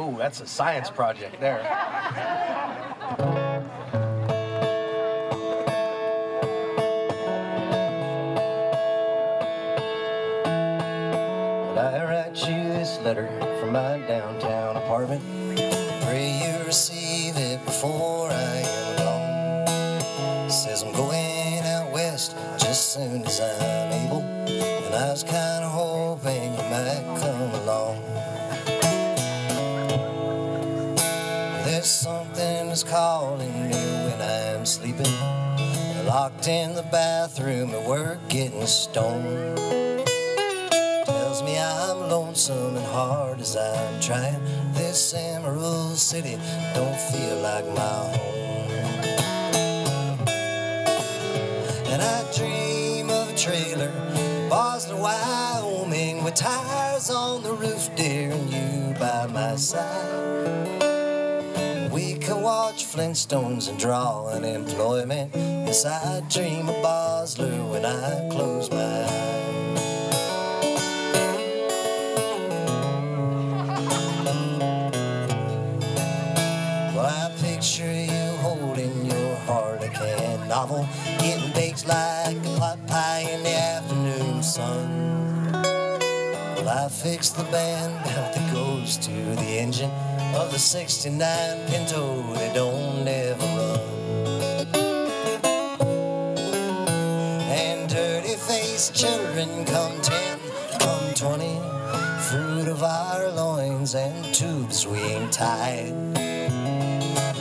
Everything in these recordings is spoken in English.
Oh, that's a science project there. I write you this letter from my downtown apartment. Pray you receive it before I am gone. Says I'm going out west just soon as I'm able. And I was kinda hoping calling when I'm sleeping. Locked in the bathroom at work getting stoned. Tells me I'm lonesome and hard as I'm trying. This Emerald City don't feel like my home. And I dream of a trailer, Bosler, Wyoming, with tires on the roof, dear, and you by my side. Flintstones and draw unemployment. Yes, I dream of Bosler when I close my eyes. Novel, getting baked like a pot pie in the afternoon sun. Well, I fixed the band belt that goes to the engine of the 69 Pinto that don't ever run. And dirty faced children come 10, come 20, fruit of our loins and tubes we ain't tied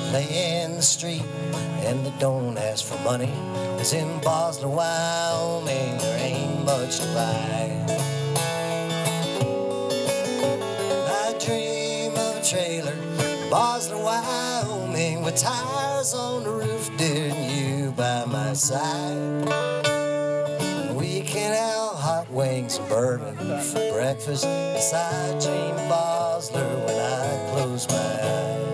play in the street and they don't ask for money. Cause in Bosler, Wyoming, there ain't much to buy. Trailer, Bosler, Wyoming, with tires on the roof, dear, you by my side. We can have hot wings and bourbon for breakfast. Dream of Bosler when I close my eyes.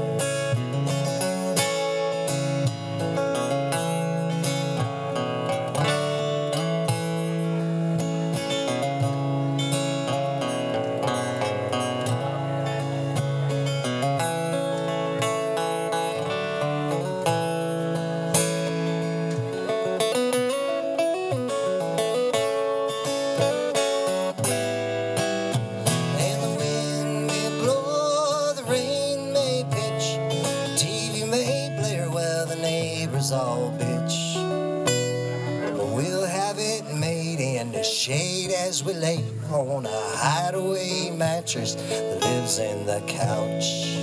All bitch. We'll have it made in the shade as we lay on a hideaway mattress that lives in the couch.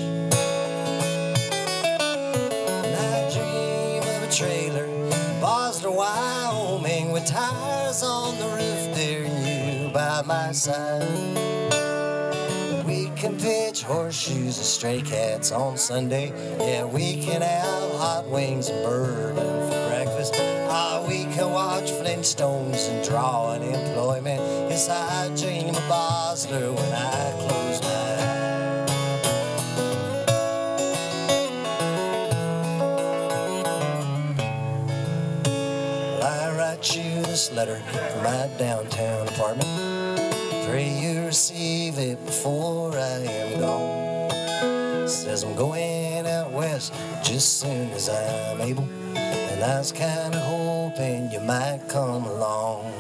And I dream of a trailer, Bosler, Wyoming, with tires on the roof, dear, you by my side. We can pitch horseshoes and stray cats on Sunday. Yeah, we can have hot wings and bourbon for breakfast. Ah, we can watch Flintstones and draw unemployment. Yes, I dream of Bosler when I close my eyes. Well, I write you this letter from my downtown apartment. Pray you receive it before I am gone. Says I'm going out west just soon as I'm able. And I was kinda hoping you might come along.